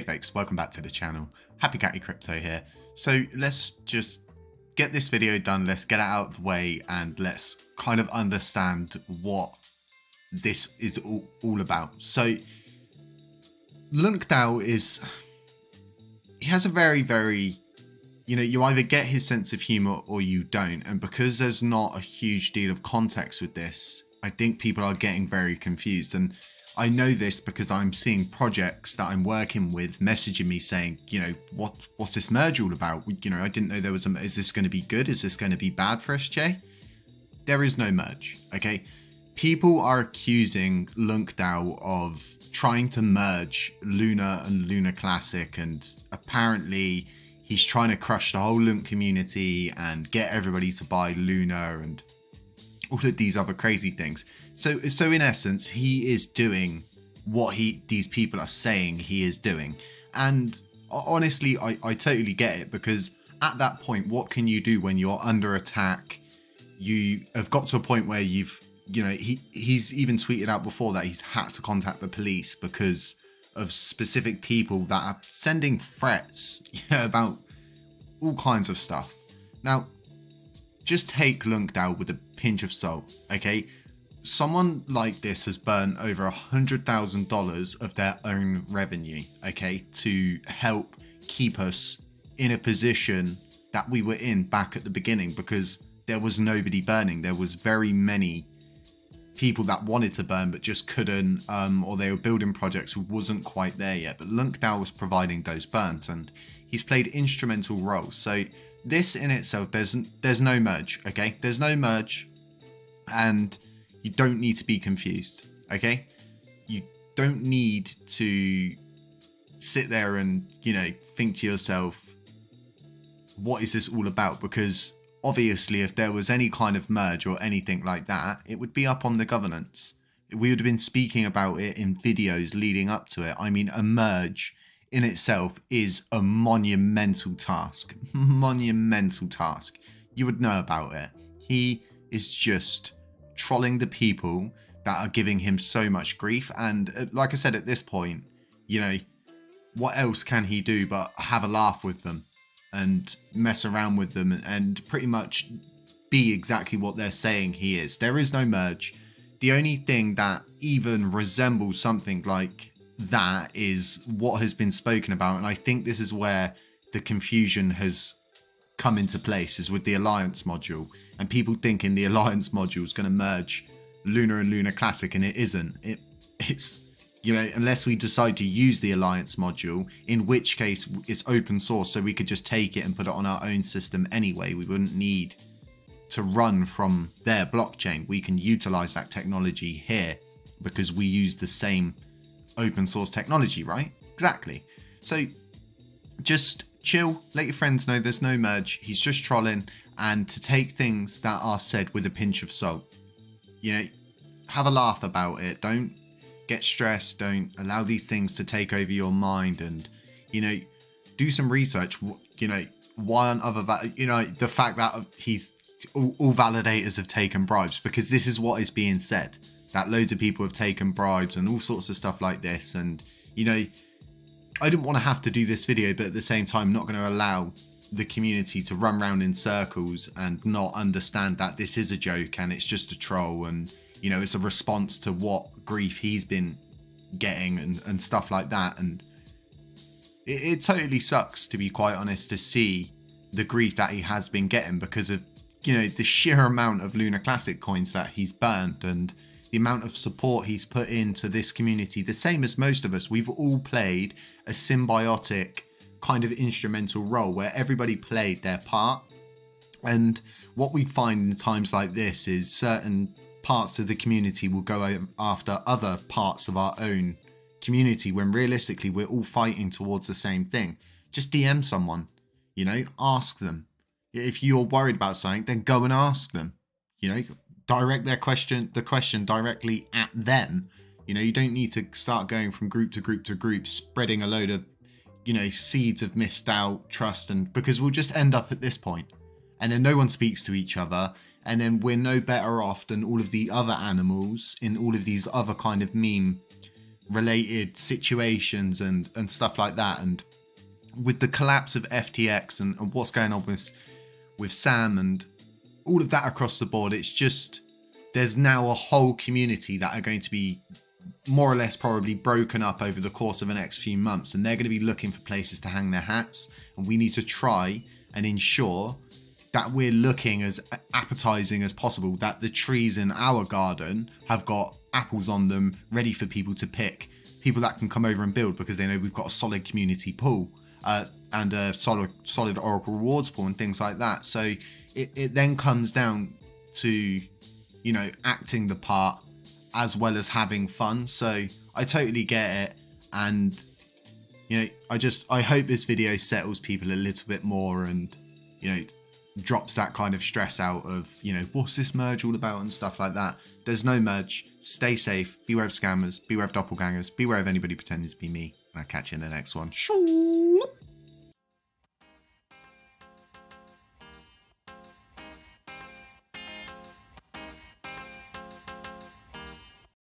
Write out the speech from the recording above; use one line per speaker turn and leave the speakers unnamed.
Hey folks, welcome back to the channel. Happy Catty Crypto here. So let's just get this video done, let's get it out of the way and let's kind of understand what this is all, all about. So LuncDAO is, he has a very, very, you know, you either get his sense of humor or you don't. And because there's not a huge deal of context with this, I think people are getting very confused. And I know this because I'm seeing projects that I'm working with messaging me saying, you know, what what's this merge all about? You know, I didn't know there was a. Is this going to be good? Is this going to be bad for SJ? There is no merge. Okay, people are accusing LuncDAO of trying to merge Luna and Luna Classic, and apparently he's trying to crush the whole LUNC community and get everybody to buy Luna and all of these other crazy things. So so in essence, he is doing what he these people are saying he is doing. And honestly, I, I totally get it because at that point, what can you do when you're under attack? You have got to a point where you've you know, he he's even tweeted out before that he's had to contact the police because of specific people that are sending threats you know, about all kinds of stuff. Now, just take LuncDAO with a pinch of salt, okay? Someone like this has burned over a hundred thousand dollars of their own revenue, okay, to help keep us in a position that we were in back at the beginning because there was nobody burning. There was very many people that wanted to burn but just couldn't, um, or they were building projects who wasn't quite there yet. But LuncDAO was providing those burns, and he's played instrumental roles. So this in itself, there's there's no merge, okay? There's no merge, and you don't need to be confused, okay? You don't need to sit there and you know think to yourself, what is this all about? Because obviously, if there was any kind of merge or anything like that, it would be up on the governance. We would have been speaking about it in videos leading up to it. I mean, a merge in itself is a monumental task. monumental task. You would know about it. He is just trolling the people that are giving him so much grief. And uh, like I said, at this point, you know, what else can he do but have a laugh with them and mess around with them and pretty much be exactly what they're saying he is? There is no merge. The only thing that even resembles something like that is what has been spoken about. And I think this is where the confusion has come into place is with the Alliance module and people thinking the Alliance module is going to merge Luna and Luna Classic and it isn't. It it's you know unless we decide to use the Alliance module, in which case it's open source, so we could just take it and put it on our own system anyway. We wouldn't need to run from their blockchain. We can utilize that technology here because we use the same open source technology, right? Exactly. So just chill, let your friends know there's no merge. He's just trolling, and to take things that are said with a pinch of salt. You know, have a laugh about it. Don't get stressed. Don't allow these things to take over your mind, and you know, do some research. You know, why on other, you know, the fact that he's all, all validators have taken bribes because this is what is being said that loads of people have taken bribes and all sorts of stuff like this. And, you know, I didn't want to have to do this video, but at the same time, not going to allow the community to run around in circles and not understand that this is a joke and it's just a troll and, you know, it's a response to what grief he's been getting and, and stuff like that. And it, it totally sucks, to be quite honest, to see the grief that he has been getting because of, you know, the sheer amount of Luna Classic coins that he's burnt and, the amount of support he's put into this community, the same as most of us. We've all played a symbiotic kind of instrumental role where everybody played their part. And what we find in times like this is certain parts of the community will go after other parts of our own community when realistically we're all fighting towards the same thing. Just DM someone, you know, ask them. If you're worried about something, then go and ask them. You know, direct their question the question directly at them. You know you don't need to start going from group to group to group spreading a load of you know seeds of misdoubt trust and because we'll just end up at this point and then no one speaks to each other and then we're no better off than all of the other animals in all of these other kind of meme related situations and and stuff like that. And with the collapse of FTX and, and what's going on with with Sam and all of that across the board it's just there's now a whole community that are going to be more or less probably broken up over the course of the next few months and they're going to be looking for places to hang their hats and we need to try and ensure that we're looking as appetizing as possible that the trees in our garden have got apples on them ready for people to pick people that can come over and build because they know we've got a solid community pool uh, and a solid solid oracle rewards pool and things like that. So it, it then comes down to you know acting the part as well as having fun. So I totally get it. And, you know, I just, I hope this video settles people a little bit more and, you know, drops that kind of stress out of, you know, what's this merge all about and stuff like that. There's no merge. Stay safe. Beware of scammers. Beware of doppelgangers. Beware of anybody pretending to be me. And I'll catch you in the next one.